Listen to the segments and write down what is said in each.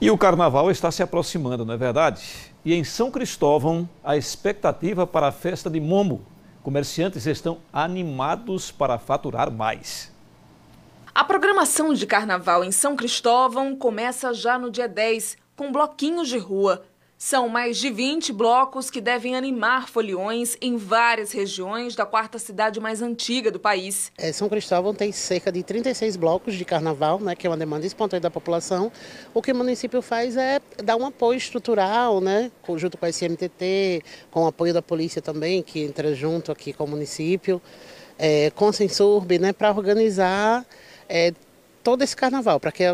E o carnaval está se aproximando, não é verdade? E em São Cristóvão, a expectativa para a festa de Momo. Comerciantes estão animados para faturar mais. A programação de carnaval em São Cristóvão começa já no dia 10, com bloquinhos de rua. São mais de 20 blocos que devem animar foliões em várias regiões da quarta cidade mais antiga do país. É, São Cristóvão tem cerca de 36 blocos de carnaval, né, que é uma demanda espontânea da população. O que o município faz é dar um apoio estrutural, né, junto com a SMTT, com o apoio da polícia também, que entra junto aqui com o município, é, com a Sensurb, né, para organizar é, todo esse carnaval, para que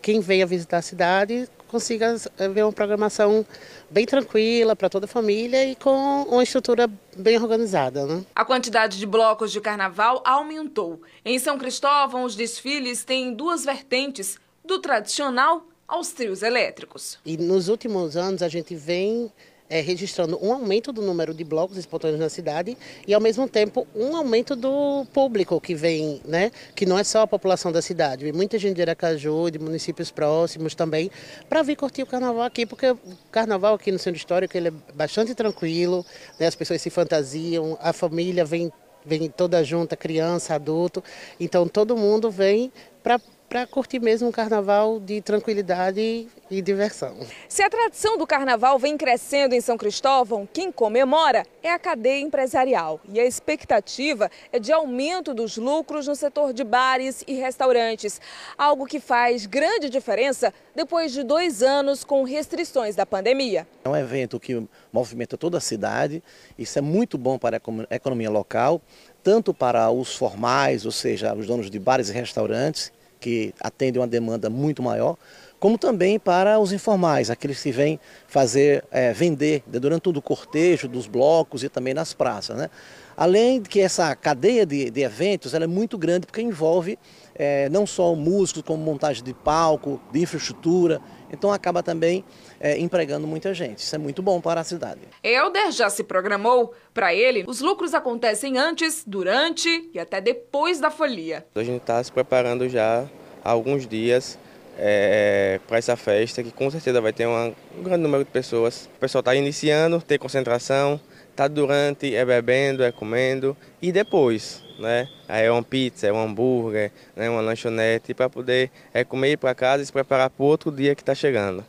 quem venha visitar a cidade consiga eh, ver uma programação bem tranquila para toda a família e com uma estrutura bem organizada. Né? A quantidade de blocos de carnaval aumentou. Em São Cristóvão, os desfiles têm duas vertentes, do tradicional aos trios elétricos. E nos últimos anos a gente vem é, registrando um aumento do número de blocos espontâneos na cidade e, ao mesmo tempo, um aumento do público que vem, né? Que não é só a população da cidade, vem muita gente de Aracaju, de municípios próximos também, para vir curtir o carnaval aqui, porque o carnaval aqui no Centro Histórico ele é bastante tranquilo, né? as pessoas se fantasiam, a família vem vem toda junta, criança, adulto. Então todo mundo vem para para curtir mesmo um carnaval de tranquilidade e diversão. Se a tradição do carnaval vem crescendo em São Cristóvão, quem comemora é a cadeia empresarial. E a expectativa é de aumento dos lucros no setor de bares e restaurantes, algo que faz grande diferença depois de dois anos com restrições da pandemia. É um evento que movimenta toda a cidade, isso é muito bom para a economia local, tanto para os formais, ou seja, os donos de bares e restaurantes, que atendem uma demanda muito maior, como também para os informais, aqueles que vêm fazer, é, vender durante todo o cortejo dos blocos e também nas praças. Né? Além de que essa cadeia de, de eventos é muito grande porque envolve é, não só músicos, como montagem de palco, de infraestrutura, então acaba também é, empregando muita gente. Isso é muito bom para a cidade. Helder já se programou. Para ele, os lucros acontecem antes, durante e até depois da folia. A gente está se preparando já alguns dias é, para essa festa, que com certeza vai ter uma, um grande número de pessoas. O pessoal está iniciando, tem concentração, está durante, é bebendo, é comendo e depois, né? Aí é uma pizza, é um hambúrguer, né? uma lanchonete para poder é, comer para casa e se preparar para o outro dia que está chegando.